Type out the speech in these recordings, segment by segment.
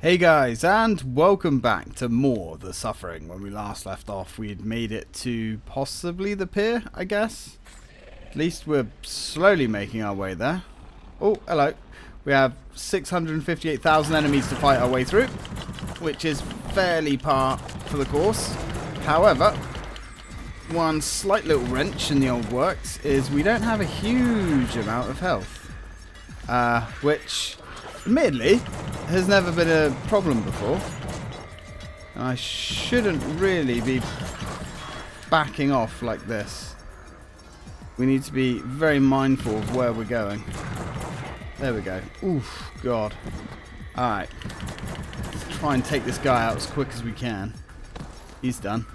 Hey guys, and welcome back to more The Suffering. When we last left off, we had made it to possibly the pier, I guess. At least we're slowly making our way there. Oh, hello. We have 658,000 enemies to fight our way through, which is fairly par for the course. However, one slight little wrench in the old works is we don't have a huge amount of health. Uh, which, admittedly, has never been a problem before. I shouldn't really be backing off like this. We need to be very mindful of where we're going. There we go. Oof, God. Alright. Let's try and take this guy out as quick as we can. He's done.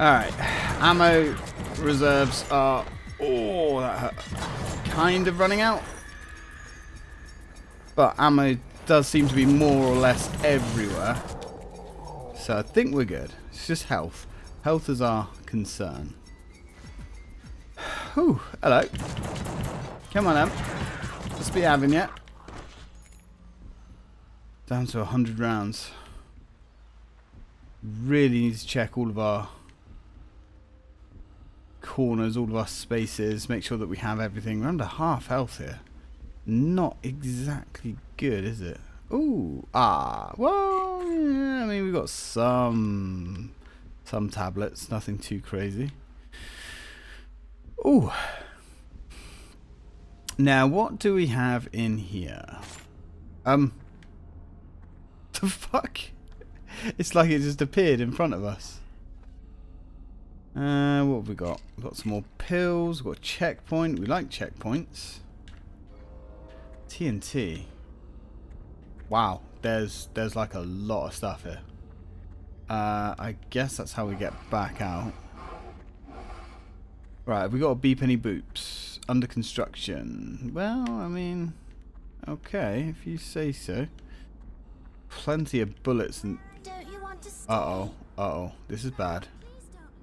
Alright. Ammo reserves are... Oh, that hurt. Kind of running out. But ammo does seem to be more or less everywhere. So I think we're good. It's just health. Health is our concern. Whew, hello. Come on, Em. Let's be having it. Down to 100 rounds. Really need to check all of our corners, all of our spaces, make sure that we have everything. We're under half health here not exactly good, is it? Ooh, ah, well, yeah, I mean, we've got some, some tablets, nothing too crazy. Ooh. Now, what do we have in here? Um, the fuck? It's like it just appeared in front of us. Uh, what have we got? We've got some more pills, we've got a checkpoint. We like checkpoints. TNT. Wow, there's there's like a lot of stuff here. Uh, I guess that's how we get back out. Right, have we got to beep any boops? Under construction. Well, I mean, okay, if you say so. Plenty of bullets and... Uh-oh, uh-oh, this is bad.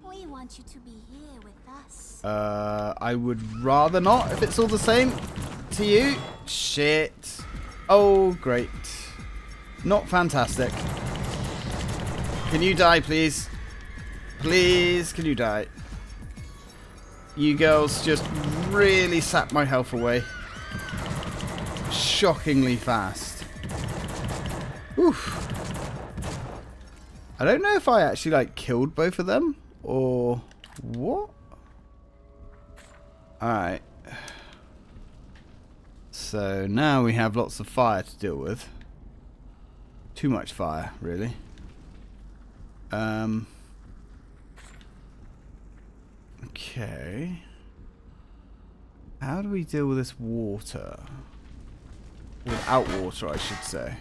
We want you to be here with us. Uh, I would rather not, if it's all the same to you. Shit. Oh, great. Not fantastic. Can you die, please? Please, can you die? You girls just really sap my health away. Shockingly fast. Oof. I don't know if I actually, like, killed both of them. Or... What? Alright. So now we have lots of fire to deal with. Too much fire, really. Um, okay. How do we deal with this water? Without water, I should say.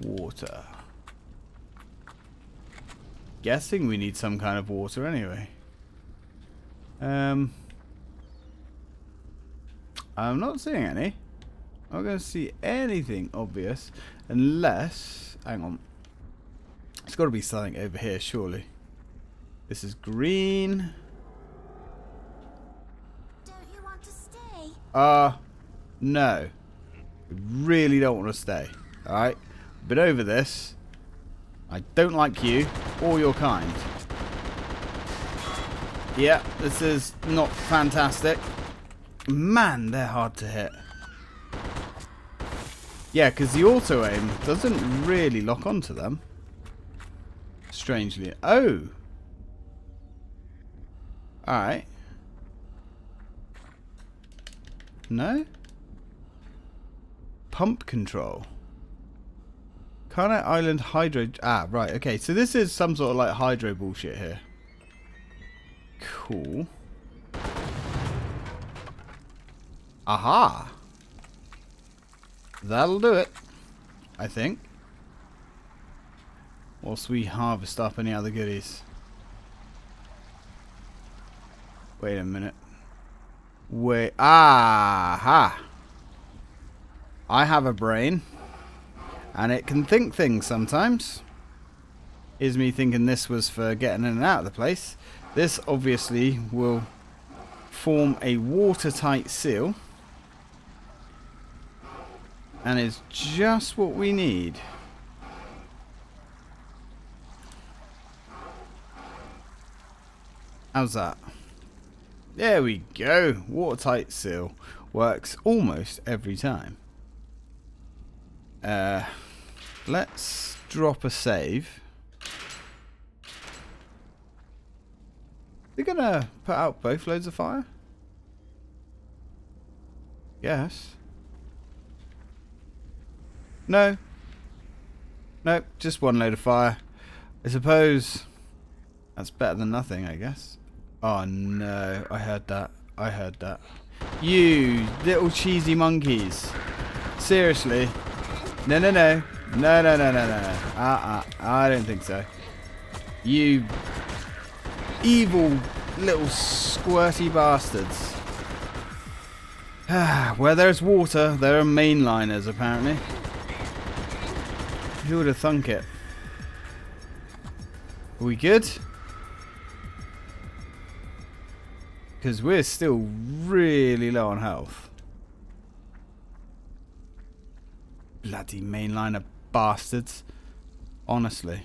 Water. Guessing we need some kind of water anyway. Um... I'm not seeing any. I'm not going to see anything obvious unless... Hang on. It's got to be something over here, surely. This is green. Don't you want to stay? Uh, no. I really don't want to stay. Alright? Been over this. I don't like you or your kind. Yeah, this is not fantastic. Man, they're hard to hit. Yeah, because the auto aim doesn't really lock onto them. Strangely. Oh! Alright. No? Pump control. Carnate Island Hydro... Ah, right, okay. So this is some sort of like hydro bullshit here. Cool. Aha! That'll do it. I think. Whilst we harvest up any other goodies. Wait a minute. Wait. Aha! I have a brain. And it can think things sometimes. Is me thinking this was for getting in and out of the place. This obviously will form a watertight seal. And it's just what we need. How's that? There we go. Watertight seal. Works almost every time. Uh, let's drop a save. They're gonna put out both loads of fire? Yes. No. Nope, just one load of fire. I suppose that's better than nothing, I guess. Oh no, I heard that. I heard that. You little cheesy monkeys. Seriously. No, no, no. No, no, no, no, no, no. Uh-uh. I don't think so. You evil little squirty bastards. Where there's water, there are mainliners, apparently. Who would have thunk it? Are we good? Because we're still really low on health. Bloody mainliner bastards. Honestly.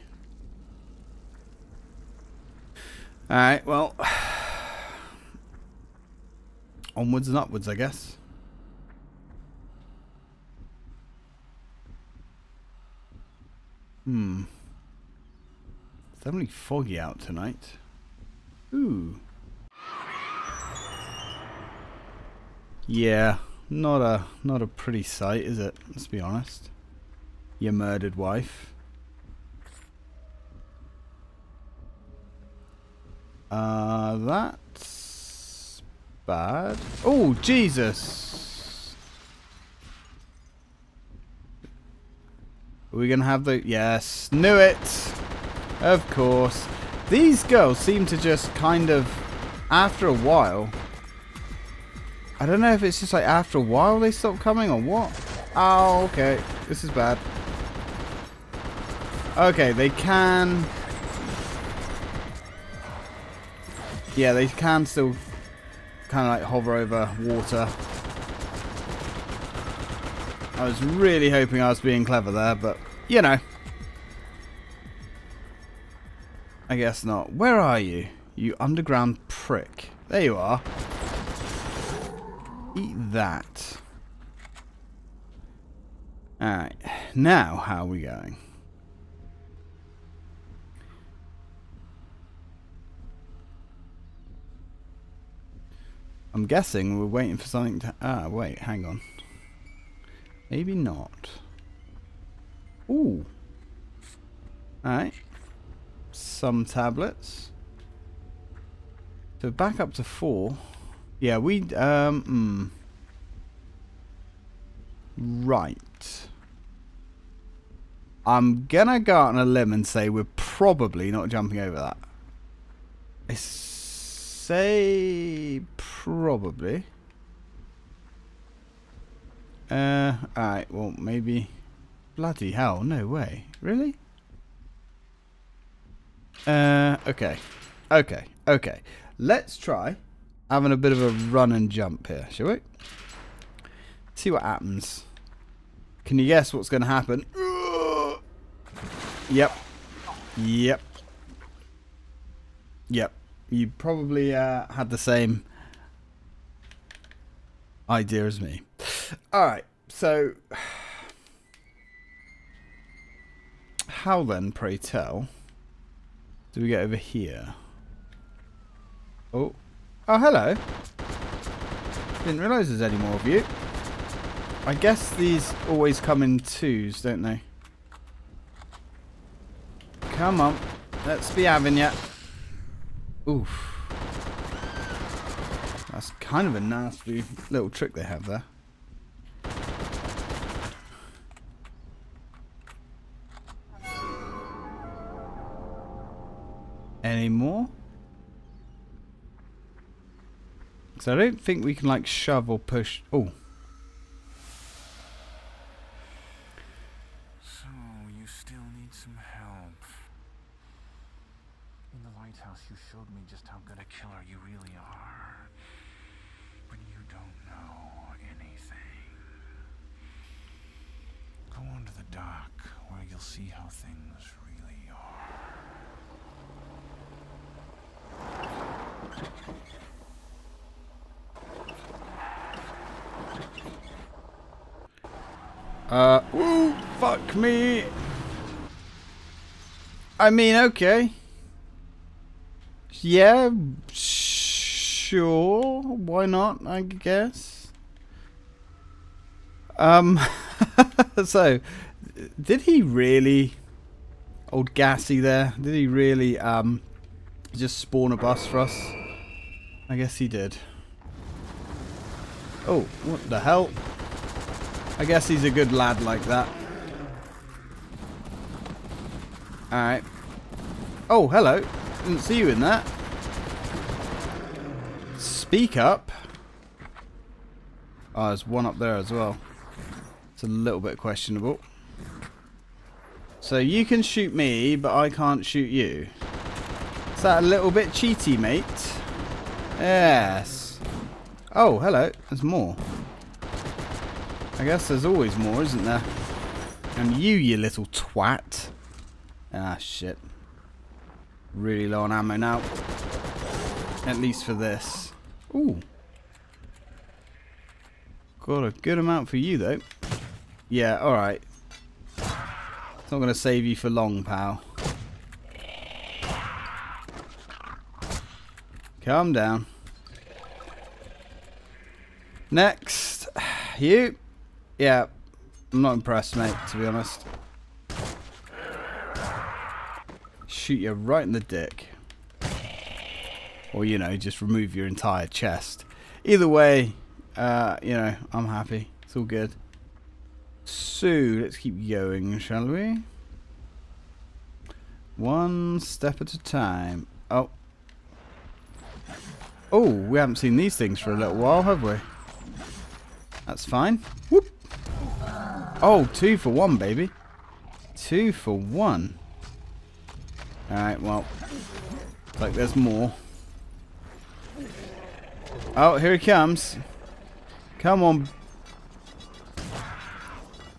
Alright, well. Onwards and upwards, I guess. Hmm. It's definitely foggy out tonight. Ooh. Yeah, not a not a pretty sight, is it? Let's be honest. Your murdered wife. Uh, that's bad. Oh, Jesus! Are we gonna have the... Yes, knew it! Of course. These girls seem to just kind of, after a while, I don't know if it's just like after a while they stop coming or what. Oh, okay. This is bad. Okay, they can... Yeah, they can still kind of like hover over water. I was really hoping I was being clever there, but, you know. I guess not. Where are you? You underground prick. There you are. Eat that. Alright, now how are we going? I'm guessing we're waiting for something to... Ah, wait, hang on. Maybe not. Ooh. Alright. Some tablets. So back up to four. Yeah, we, um, mm. Right. I'm gonna go out on a limb and say we're probably not jumping over that. I say probably. Uh, alright, well, maybe... Bloody hell, no way. Really? Uh, okay. Okay, okay. Let's try having a bit of a run and jump here, shall we? See what happens. Can you guess what's going to happen? Yep. Yep. Yep. You probably uh, had the same idea as me. Alright, so... How then, pray tell, do we get over here? Oh, Oh, hello. Didn't realise there's any more of you. I guess these always come in twos, don't they? Come on. Let's be having ya. Oof. That's kind of a nasty little trick they have there. Any more? So I don't think we can like shove or push. Oh. So you still need some help. In the lighthouse, you showed me just how good a killer you really are. But you don't know anything. Go on to the dock, where you'll see how things really are. Uh, ooh, fuck me. I mean, okay. Yeah, sure. Why not, I guess. Um, so, did he really, old Gassy there, did he really, um, just spawn a bus for us? I guess he did. Oh, what the hell? I guess he's a good lad like that. Alright. Oh, hello. Didn't see you in that. Speak up. Oh, there's one up there as well. It's a little bit questionable. So you can shoot me, but I can't shoot you. Is that a little bit cheaty, mate? Yes. Oh, hello. There's more. I guess there's always more, isn't there? And you, you little twat. Ah, shit. Really low on ammo now. At least for this. Ooh. Got a good amount for you, though. Yeah, alright. It's not going to save you for long, pal. Calm down. Next. You. Yeah. I'm not impressed, mate, to be honest. Shoot you right in the dick. Or, you know, just remove your entire chest. Either way, uh, you know, I'm happy. It's all good. So, let's keep going, shall we? One step at a time. Oh. Oh, we haven't seen these things for a little while, have we? That's fine. Whoop. Oh, two for one, baby. Two for one. Alright, well. Like there's more. Oh, here he comes. Come on.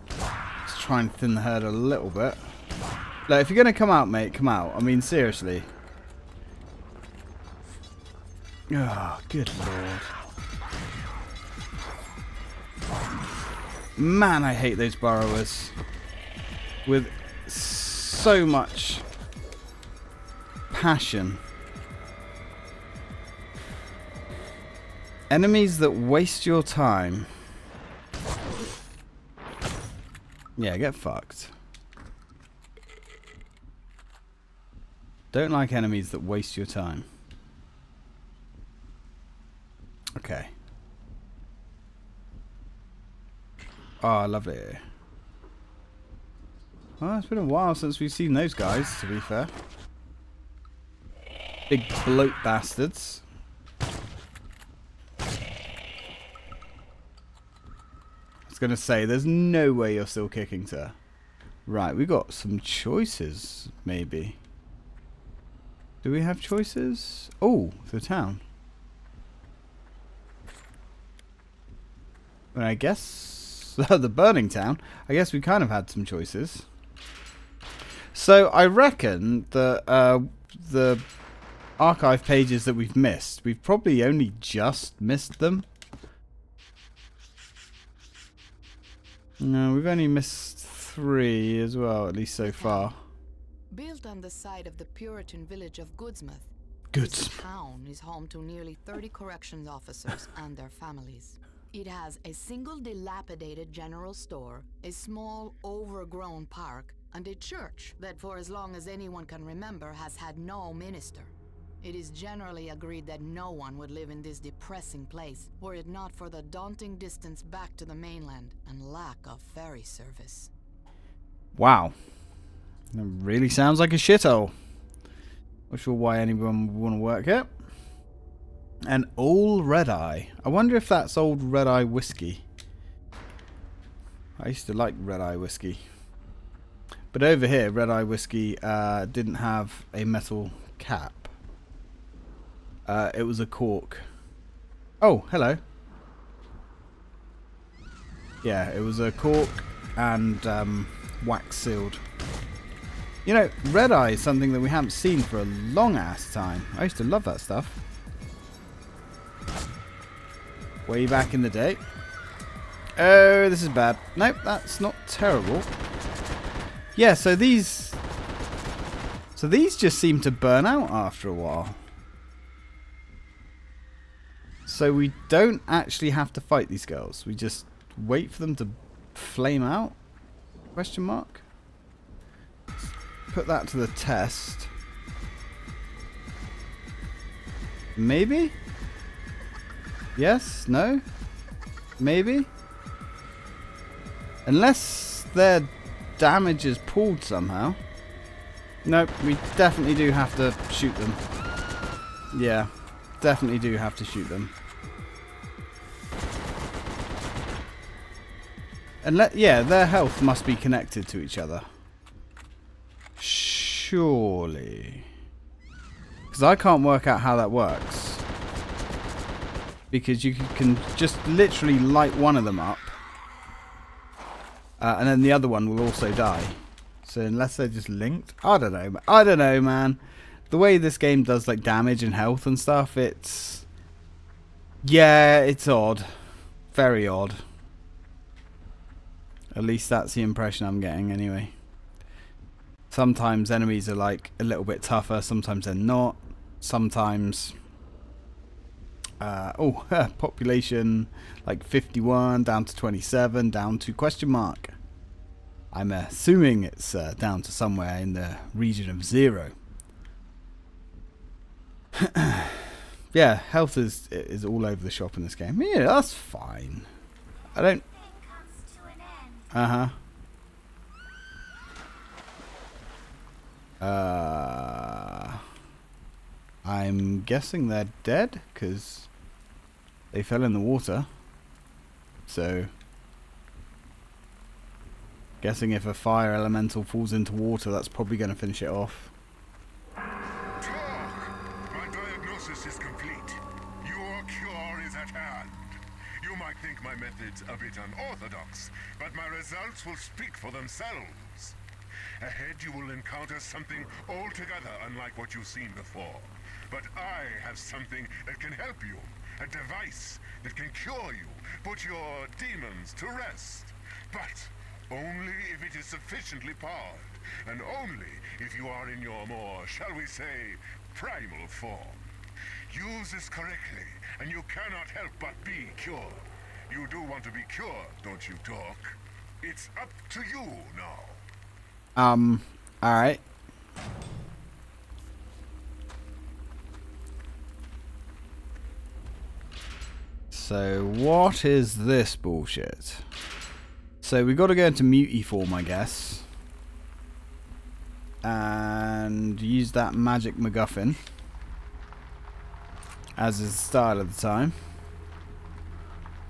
Let's try and thin the herd a little bit. Look, if you're going to come out, mate, come out. I mean, seriously. Oh, good lord. Man, I hate those burrowers. With so much passion. Enemies that waste your time. Yeah, get fucked. Don't like enemies that waste your time. Okay. Ah, oh, lovely. Well, it's been a while since we've seen those guys, to be fair. Big bloat bastards. I was going to say, there's no way you're still kicking, sir. Right, we got some choices, maybe. Do we have choices? Oh, the town. Well, I guess the burning town. I guess we kind of had some choices. So I reckon that uh, the archive pages that we've missed, we've probably only just missed them. No, we've only missed three as well, at least so far. Built on the site of the Puritan village of Goodsmouth, Good. this town is home to nearly 30 corrections officers and their families. It has a single dilapidated general store, a small, overgrown park, and a church that, for as long as anyone can remember, has had no minister. It is generally agreed that no one would live in this depressing place were it not for the daunting distance back to the mainland and lack of ferry service. Wow. That really sounds like a shithole. Not sure why anyone would want to work here. An old red eye. I wonder if that's old red eye whiskey. I used to like red eye whiskey. But over here, red eye whiskey uh, didn't have a metal cap. Uh, it was a cork. Oh, hello. Yeah, it was a cork and um, wax sealed. You know, red eye is something that we haven't seen for a long ass time. I used to love that stuff. Way back in the day. Oh, this is bad. Nope, that's not terrible. Yeah, so these... So these just seem to burn out after a while. So we don't actually have to fight these girls. We just wait for them to flame out? Question mark? Put that to the test. Maybe? Yes? No? Maybe? Unless their damage is pulled somehow. Nope, we definitely do have to shoot them. Yeah, definitely do have to shoot them. And let yeah, their health must be connected to each other. Surely. Because I can't work out how that works. Because you can just literally light one of them up. Uh, and then the other one will also die. So unless they're just linked, I don't know. I don't know, man. The way this game does like damage and health and stuff, it's yeah, it's odd, very odd. At least that's the impression I'm getting, anyway. Sometimes enemies are like a little bit tougher. Sometimes they're not. Sometimes uh, oh, population like 51 down to 27 down to question mark. I'm assuming it's uh, down to somewhere in the region of zero. yeah, health is is all over the shop in this game. Yeah, that's fine. I don't. Uh huh. Uh. I'm guessing they're dead because they fell in the water. So, guessing if a fire elemental falls into water, that's probably going to finish it off. My diagnosis is complete. Your cure is at hand. You might think my methods a bit unorthodox, but my results will speak for themselves. Ahead you will encounter something altogether unlike what you've seen before. But I have something that can help you. A device that can cure you, put your demons to rest. But only if it is sufficiently powered, and only if you are in your more, shall we say, primal form. Use this correctly, and you cannot help but be cured. You do want to be cured, don't you, Doc? It's up to you now. Um, alright. So, what is this bullshit? So, we've got to go into muty form, I guess. And use that magic MacGuffin. As is the style of the time.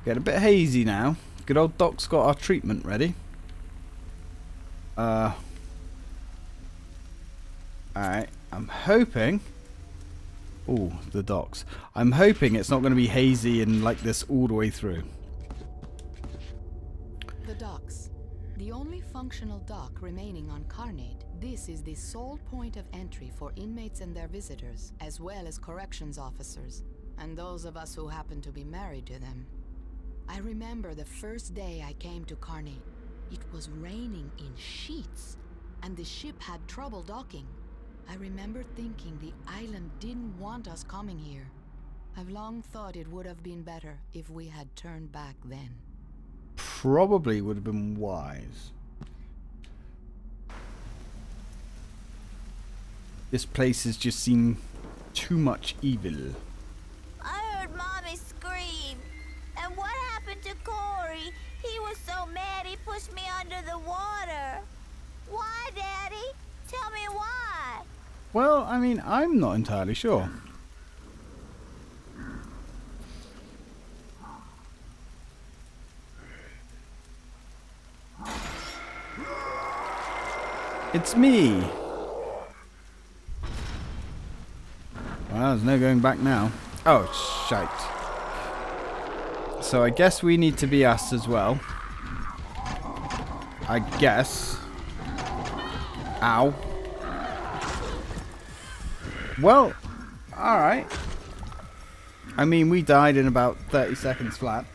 Get a bit hazy now. Good old Doc's got our treatment ready. Uh. Alright. I'm hoping Oh, the docks. I'm hoping it's not going to be hazy and like this all the way through. The docks. The only functional dock remaining on Carnate. This is the sole point of entry for inmates and their visitors, as well as corrections officers, and those of us who happen to be married to them. I remember the first day I came to Carnate. It was raining in sheets, and the ship had trouble docking. I remember thinking the island didn't want us coming here. I've long thought it would have been better if we had turned back then. Probably would have been wise. This place has just seen too much evil. I heard Mommy scream. And what happened to Corey? He was so mad he pushed me under the water. Why, Daddy? Tell me why. Well, I mean, I'm not entirely sure. It's me. Well, there's no going back now. Oh, shite. So I guess we need to be us as well. I guess. Ow. Well, alright. I mean, we died in about 30 seconds flat.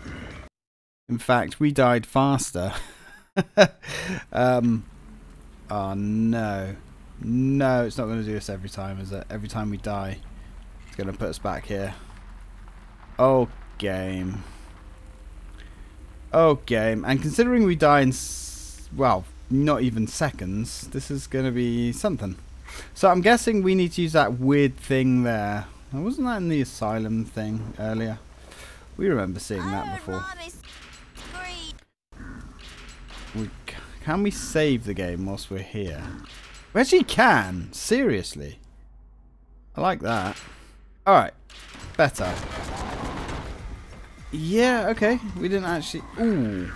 In fact, we died faster. um, oh, no. No, it's not going to do this every time, is it? Every time we die, it's going to put us back here. Oh, game. Oh, game. And considering we die in, well, not even seconds, this is going to be something. So I'm guessing we need to use that weird thing there. Wasn't that in the asylum thing earlier? We remember seeing that before. We, can we save the game whilst we're here? We actually can. Seriously. I like that. Alright. Better. Yeah, okay. We didn't actually... Ooh.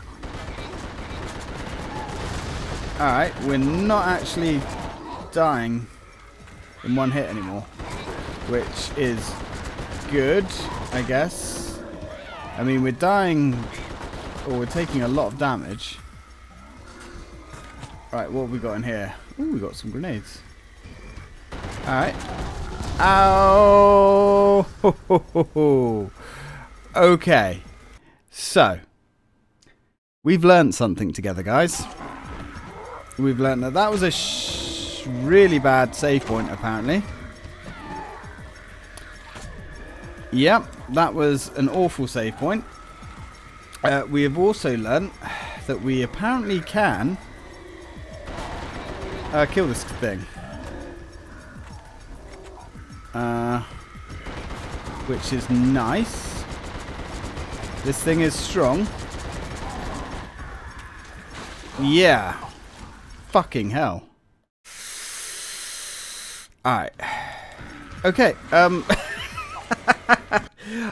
Alright, we're not actually dying in one hit anymore. Which is good, I guess. I mean, we're dying... Or we're taking a lot of damage. Right, what have we got in here? Ooh, we got some grenades. Alright. Ow! okay. So. We've learned something together, guys. We've learned that that was a really bad save point, apparently. Yep, that was an awful save point. Uh, we have also learned that we apparently can uh, kill this thing. Uh, which is nice. This thing is strong. Yeah. Fucking hell. Alright. Okay, um...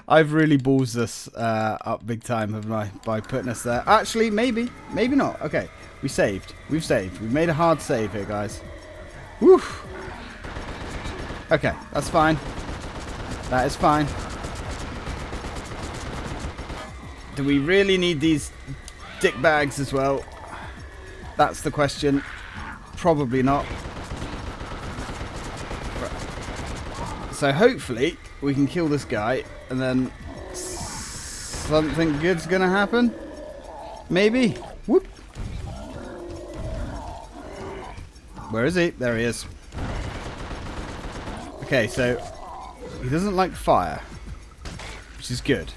I've really balls this uh, up big time, haven't I? By putting us there. Actually, maybe. Maybe not. Okay. We saved. We've saved. We've made a hard save here, guys. Woo! Okay, that's fine. That is fine. Do we really need these dick bags as well? That's the question. Probably not. So hopefully we can kill this guy and then something good's gonna happen. Maybe. Whoop. Where is he? There he is. Okay, so he doesn't like fire, which is good.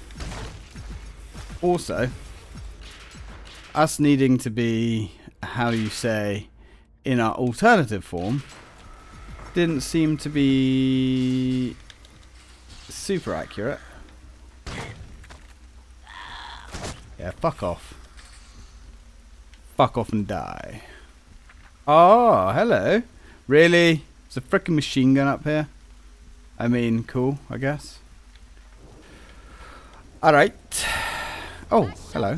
Also, us needing to be, how do you say, in our alternative form, didn't seem to be super accurate. Yeah, fuck off. Fuck off and die. Oh, hello. Really? There's a freaking machine gun up here. I mean, cool, I guess. Alright. Oh, hello.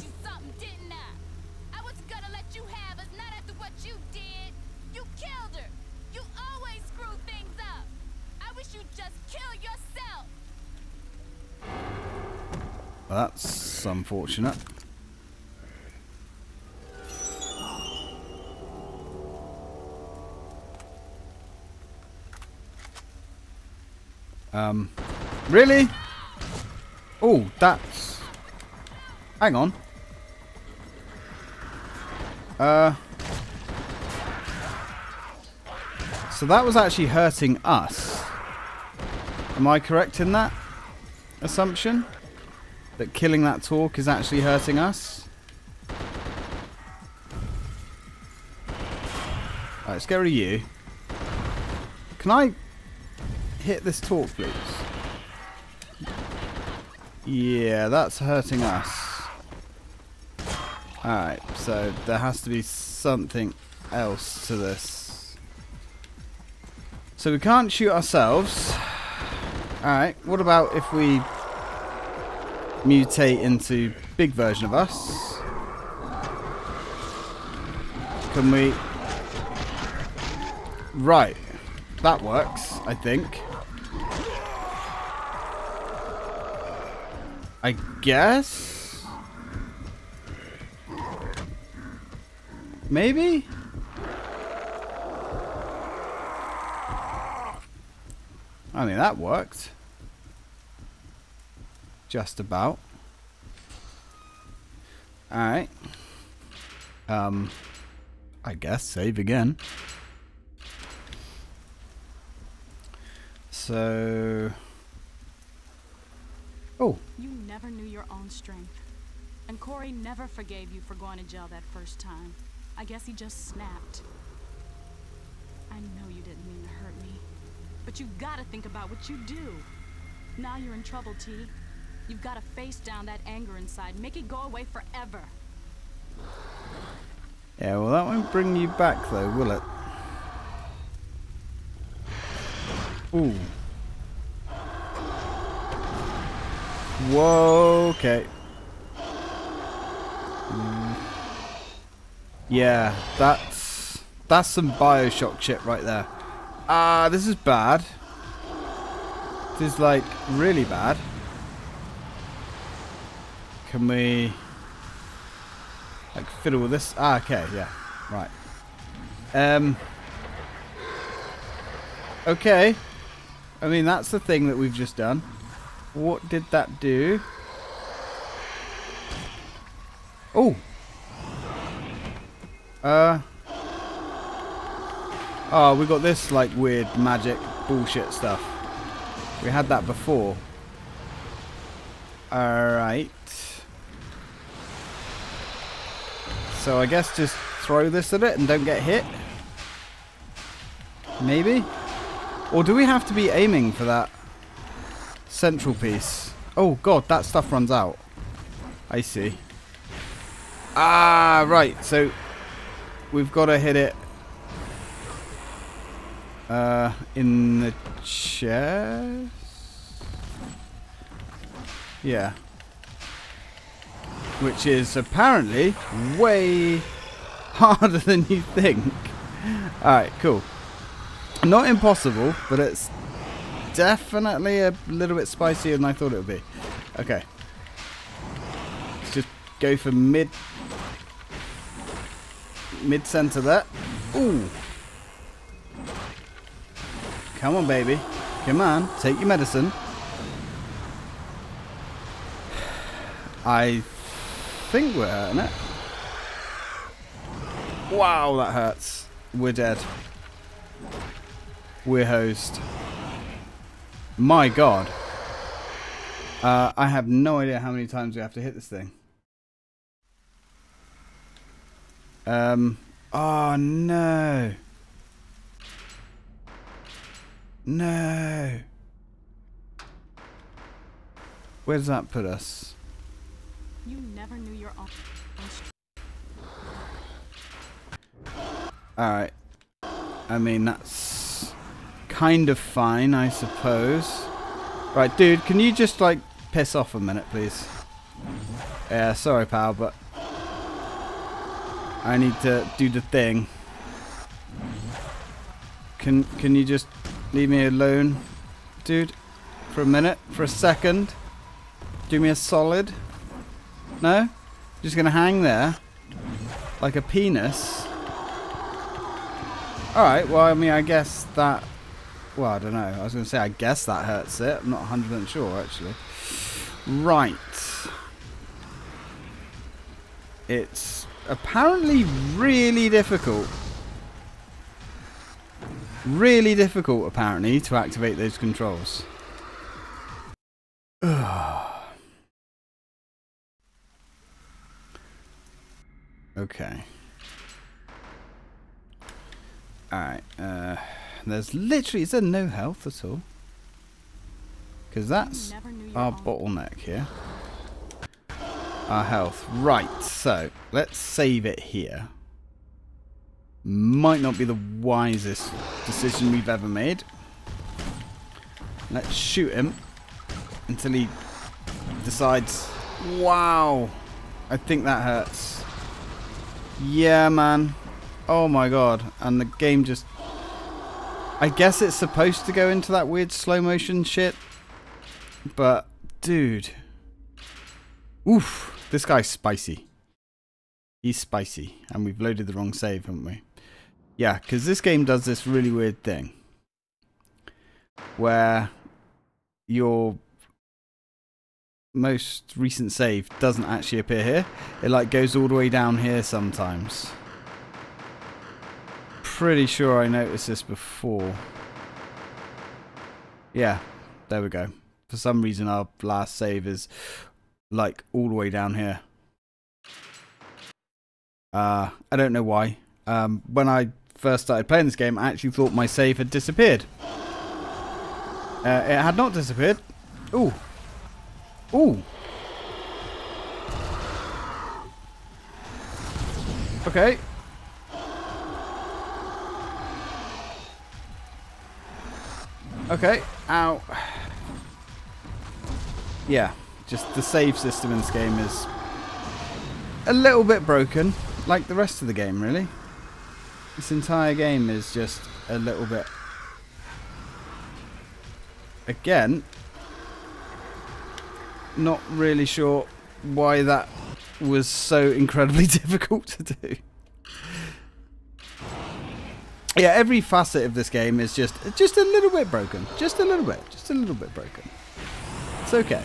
That's unfortunate. Um, really? Oh, that's... Hang on. Uh... So that was actually hurting us. Am I correct in that assumption? That killing that Torque is actually hurting us? Right, let's get rid of you. Can I hit this Torque, please? Yeah, that's hurting us. Alright, so there has to be something else to this. So we can't shoot ourselves. Alright, what about if we mutate into big version of us? Can we... Right. That works, I think. I guess? Maybe? I mean, that worked. Just about. Alright. Um, I guess save again. So... Oh, You never knew your own strength. And Corey never forgave you for going to jail that first time. I guess he just snapped. I know you didn't mean to hurt me. But you gotta think about what you do. Now you're in trouble, T. You've gotta face down that anger inside. Make it go away forever. Yeah, well that won't bring you back though, will it? Ooh. Whoa, okay. Mm. Yeah, that's that's some Bioshock shit right there. Ah, this is bad. This is like really bad. Can we like fiddle with this? Ah, okay, yeah, right. Um. Okay. I mean, that's the thing that we've just done. What did that do? Oh. Uh. Oh, we got this like weird magic bullshit stuff. We had that before. Alright. So I guess just throw this at it and don't get hit? Maybe? Or do we have to be aiming for that central piece? Oh god, that stuff runs out. I see. Ah, right. So we've got to hit it uh, in the chest. Yeah. Which is apparently way harder than you think. Alright, cool. Not impossible, but it's definitely a little bit spicier than I thought it would be. Okay. Let's just go for mid mid center there. Ooh. Come on, baby. Come on, take your medicine. I think we're hurting it. Wow, that hurts. We're dead. We're hosed. My god. Uh, I have no idea how many times we have to hit this thing. Um. Oh no. No. Where does that put us? You never knew your own. Alright. I mean, that's kind of fine, I suppose. Right, dude, can you just, like, piss off a minute, please? Yeah, sorry, pal, but I need to do the thing. Can can you just leave me alone, dude? For a minute? For a second? Do me a solid? No? Just gonna hang there? Like a penis? Alright, well, I mean, I guess that... Well, I don't know. I was going to say, I guess that hurts it. I'm not 100% sure, actually. Right. It's apparently really difficult. Really difficult, apparently, to activate those controls. Okay. Alright, uh, there's literally, is there no health at all? Because that's never knew your our bottleneck here. Our health. Right, so let's save it here. Might not be the wisest decision we've ever made. Let's shoot him until he decides. Wow, I think that hurts. Yeah, man. Oh my god. And the game just... I guess it's supposed to go into that weird slow motion shit. But, dude. Oof. This guy's spicy. He's spicy. And we've loaded the wrong save, haven't we? Yeah, because this game does this really weird thing. Where your most recent save doesn't actually appear here. It like goes all the way down here sometimes. Pretty sure I noticed this before. Yeah, there we go. For some reason our last save is like all the way down here. Uh, I don't know why. Um, when I first started playing this game, I actually thought my save had disappeared. Uh, it had not disappeared. Ooh. Ooh. Okay. Okay. Ow. Yeah. Just the save system in this game is a little bit broken. Like the rest of the game, really. This entire game is just a little bit... Again, not really sure why that was so incredibly difficult to do. Yeah, every facet of this game is just just a little bit broken. Just a little bit. Just a little bit broken. It's okay.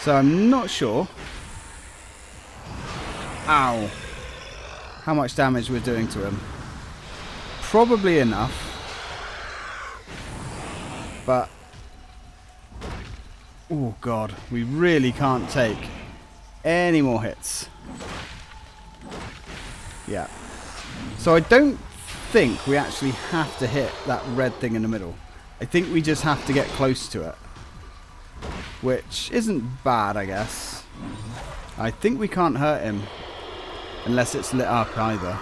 So I'm not sure. Ow. How much damage we're doing to him. Probably enough. But Oh god, we really can't take any more hits. Yeah. So I don't think we actually have to hit that red thing in the middle. I think we just have to get close to it. Which isn't bad, I guess. I think we can't hurt him. Unless it's lit up either.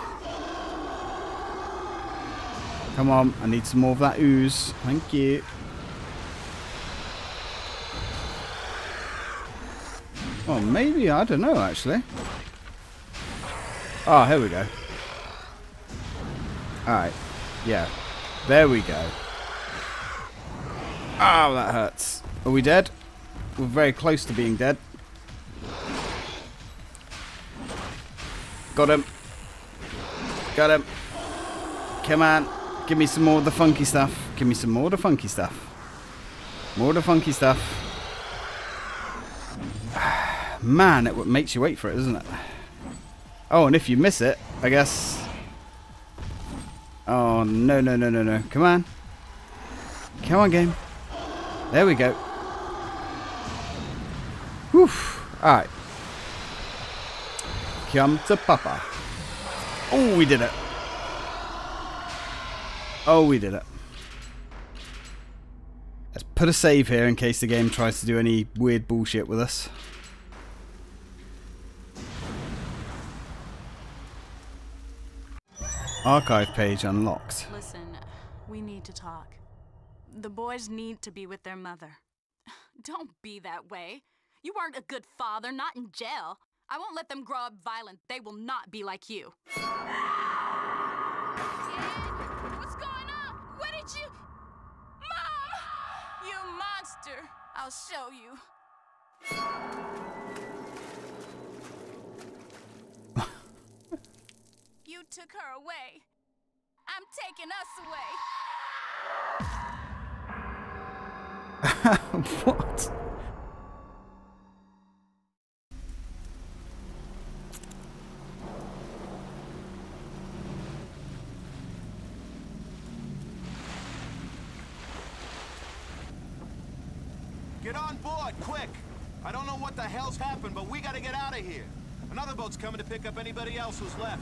Come on, I need some more of that ooze. Thank you. Oh, maybe. I don't know, actually. Oh, here we go. Alright. Yeah. There we go. Oh, that hurts. Are we dead? We're very close to being dead. Got him. Got him. Come on. Give me some more of the funky stuff. Give me some more of the funky stuff. More of the funky stuff. Man, it makes you wait for it, doesn't it? Oh, and if you miss it, I guess... Oh, no, no, no, no, no. Come on. Come on, game. There we go. Whew. Alright. Come to Papa. Oh, we did it. Oh, we did it. Let's put a save here in case the game tries to do any weird bullshit with us. Archive page unlocked. Listen, we need to talk. The boys need to be with their mother. Don't be that way. You weren't a good father, not in jail. I won't let them grow up violent. They will not be like you. Dad, what's going on? Where did you. Mom! You monster! I'll show you. you took her away. I'm taking us away. what? Get on board, quick! I don't know what the hell's happened, but we gotta get out of here. Another boat's coming to pick up anybody else who's left.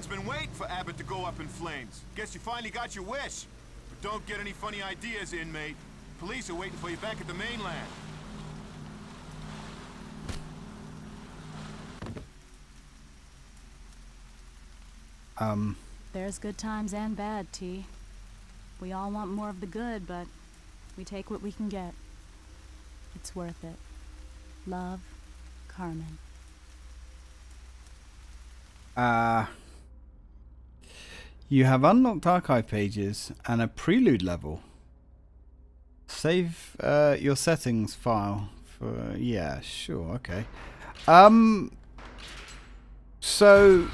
You Khan's been waiting for Abbott to go up in flames. Guess you finally got your wish. But don't get any funny ideas, inmate. Police are waiting for you back at the mainland. Um, There's good times and bad, T. We all want more of the good, but we take what we can get. It's worth it. Love, Carmen. uh, You have unlocked archive pages and a prelude level. Save uh, your settings file for yeah, sure, okay. Um so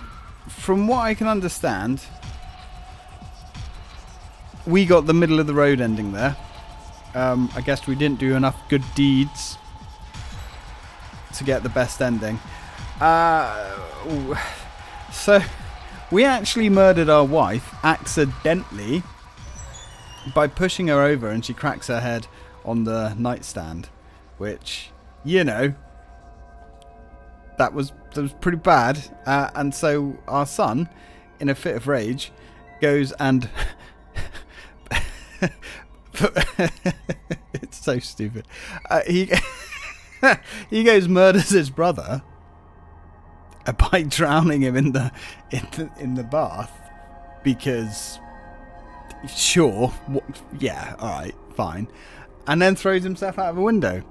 from what I can understand we got the middle of the road ending there. Um, I guess we didn't do enough good deeds to get the best ending. Uh, so we actually murdered our wife accidentally by pushing her over and she cracks her head on the nightstand which you know that was that was pretty bad. Uh, and so our son in a fit of rage goes and it's so stupid. Uh, he he goes murders his brother by drowning him in the in the, in the bath because sure what, yeah all right fine and then throws himself out of a window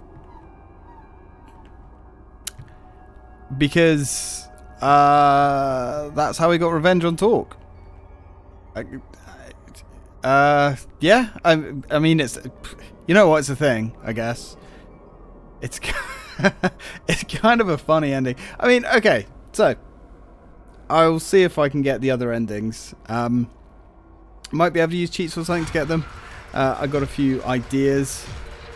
because uh, that's how he got revenge on Torque. Uh, yeah, I, I mean, it's you know what? It's a thing, I guess. It's it's kind of a funny ending. I mean, okay, so I'll see if I can get the other endings. Um, might be able to use cheats or something to get them. Uh, I got a few ideas.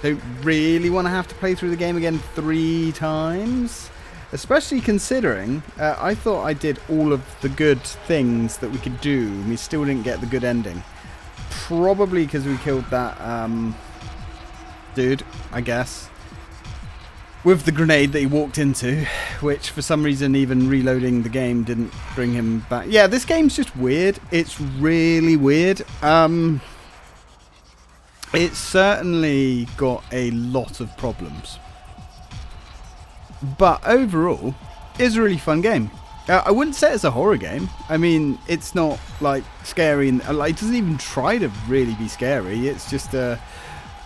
Don't really want to have to play through the game again three times. Especially considering uh, I thought I did all of the good things that we could do we still didn't get the good ending. Probably because we killed that um, dude, I guess. With the grenade that he walked into, which for some reason even reloading the game didn't bring him back. Yeah, this game's just weird. It's really weird. Um, it's certainly got a lot of problems. But overall, it's a really fun game. Uh, I wouldn't say it's a horror game. I mean, it's not like scary and like, it doesn't even try to really be scary. It's just a.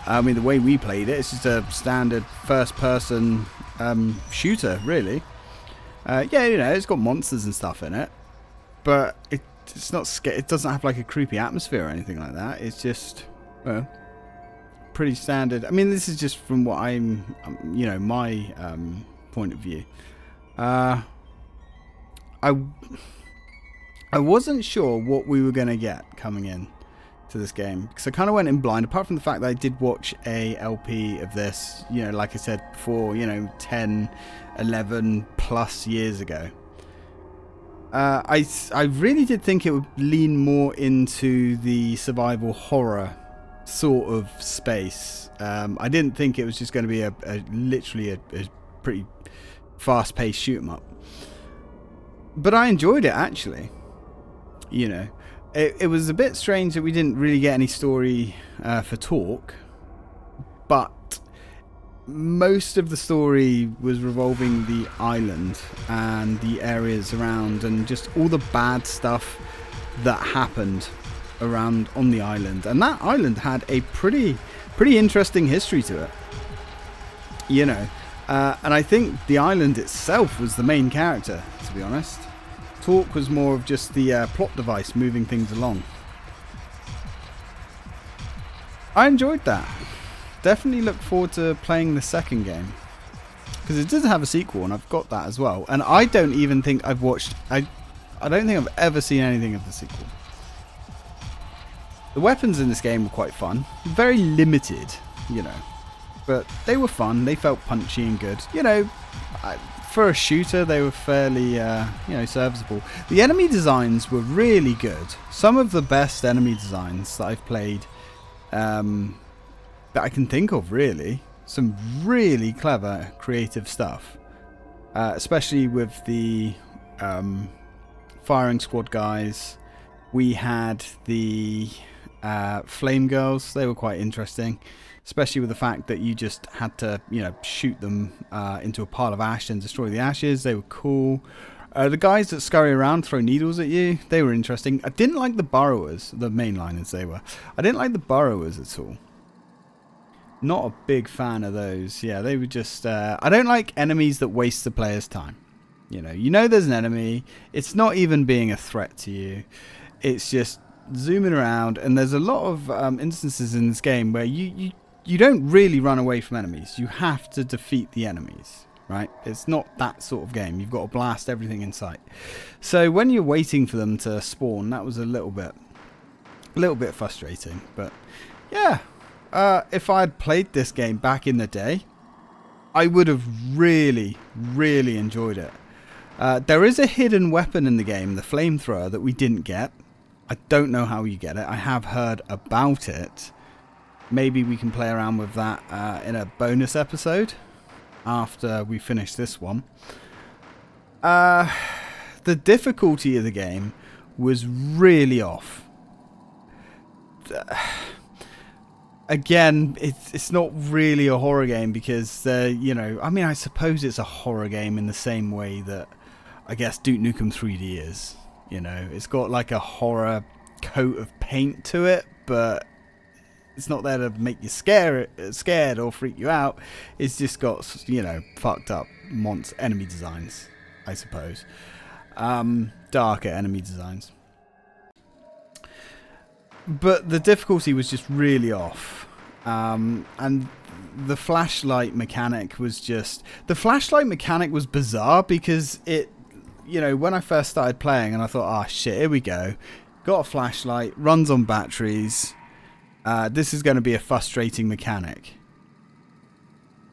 I mean, the way we played it, it's just a standard first-person um, shooter, really. Uh, yeah, you know, it's got monsters and stuff in it, but it, it's not. It doesn't have like a creepy atmosphere or anything like that. It's just, well, pretty standard. I mean, this is just from what I'm, um, you know, my um, point of view. Uh, I I wasn't sure what we were going to get coming in to this game because I kind of went in blind. Apart from the fact that I did watch a LP of this, you know, like I said before, you know, 10, 11 plus years ago. Uh, I, I really did think it would lean more into the survival horror sort of space. Um, I didn't think it was just going to be a, a literally a, a pretty fast-paced shoot 'em up. But I enjoyed it actually. You know, it, it was a bit strange that we didn't really get any story uh, for Torque, but most of the story was revolving the island and the areas around and just all the bad stuff that happened around on the island. And that island had a pretty pretty interesting history to it you know? Uh, and I think the island itself was the main character to be honest Torque was more of just the uh, plot device moving things along I enjoyed that definitely look forward to playing the second game because it does have a sequel and I've got that as well and I don't even think I've watched I I don't think I've ever seen anything of the sequel the weapons in this game were quite fun. Very limited, you know. But they were fun. They felt punchy and good. You know, for a shooter, they were fairly, uh, you know, serviceable. The enemy designs were really good. Some of the best enemy designs that I've played um, that I can think of, really. Some really clever, creative stuff. Uh, especially with the um, firing squad guys. We had the uh, Flame Girls, they were quite interesting, especially with the fact that you just had to, you know, shoot them uh, into a pile of ash and destroy the ashes. They were cool. Uh, the guys that scurry around, throw needles at you, they were interesting. I didn't like the burrowers, the mainliners they were. I didn't like the burrowers at all. Not a big fan of those. Yeah, they were just... Uh, I don't like enemies that waste the player's time. You know, you know there's an enemy. It's not even being a threat to you it's just zooming around, and there's a lot of um, instances in this game where you, you you don't really run away from enemies. You have to defeat the enemies, right? It's not that sort of game. You've got to blast everything in sight. So when you're waiting for them to spawn, that was a little bit, a little bit frustrating. But yeah, uh, if I had played this game back in the day, I would have really, really enjoyed it. Uh, there is a hidden weapon in the game, the flamethrower, that we didn't get. I don't know how you get it. I have heard about it. Maybe we can play around with that uh, in a bonus episode after we finish this one. Uh, the difficulty of the game was really off. Again, it's it's not really a horror game because uh, you know, I mean, I suppose it's a horror game in the same way that I guess Duke Nukem 3D is. You know, it's got like a horror coat of paint to it, but it's not there to make you scare, scared or freak you out. It's just got, you know, fucked up monster enemy designs, I suppose. Um, darker enemy designs. But the difficulty was just really off. Um, and the flashlight mechanic was just... The flashlight mechanic was bizarre because it... You know, when I first started playing and I thought, ah, oh, shit, here we go. Got a flashlight, runs on batteries uh, this is going to be a frustrating mechanic.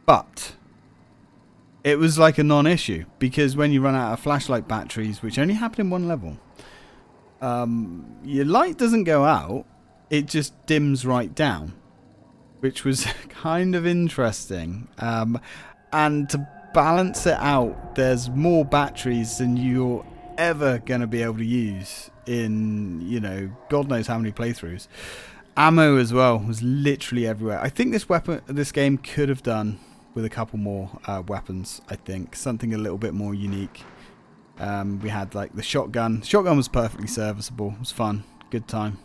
But it was like a non-issue because when you run out of flashlight batteries, which only happen in one level, um, your light doesn't go out; it just dims right down, which was kind of interesting. Um, and to balance it out, there's more batteries than you're ever going to be able to use in, you know, God knows how many playthroughs ammo as well was literally everywhere. I think this weapon, this game could have done with a couple more uh, weapons. I think something a little bit more unique. Um, we had like the shotgun. Shotgun was perfectly serviceable. It was fun, good time.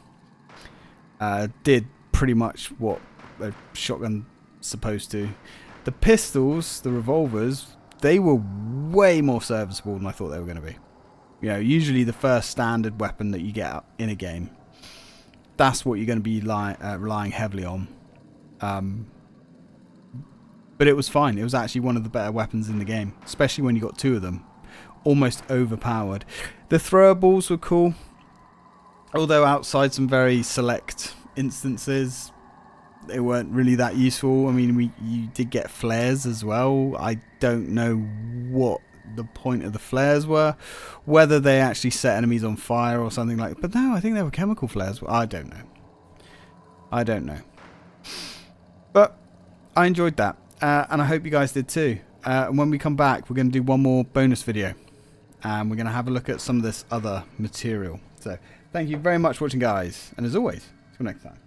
Uh, did pretty much what a shotgun supposed to. The pistols, the revolvers, they were way more serviceable than I thought they were going to be. You know, usually the first standard weapon that you get in a game that's what you're going to be uh, relying heavily on. Um, but it was fine. It was actually one of the better weapons in the game, especially when you got two of them. Almost overpowered. The throwables were cool, although outside some very select instances, they weren't really that useful. I mean, we you did get flares as well. I don't know what the point of the flares were. Whether they actually set enemies on fire or something like But no, I think they were chemical flares. I don't know. I don't know. But I enjoyed that. Uh, and I hope you guys did too. Uh, and when we come back, we're going to do one more bonus video. And we're going to have a look at some of this other material. So thank you very much for watching, guys. And as always, until next time.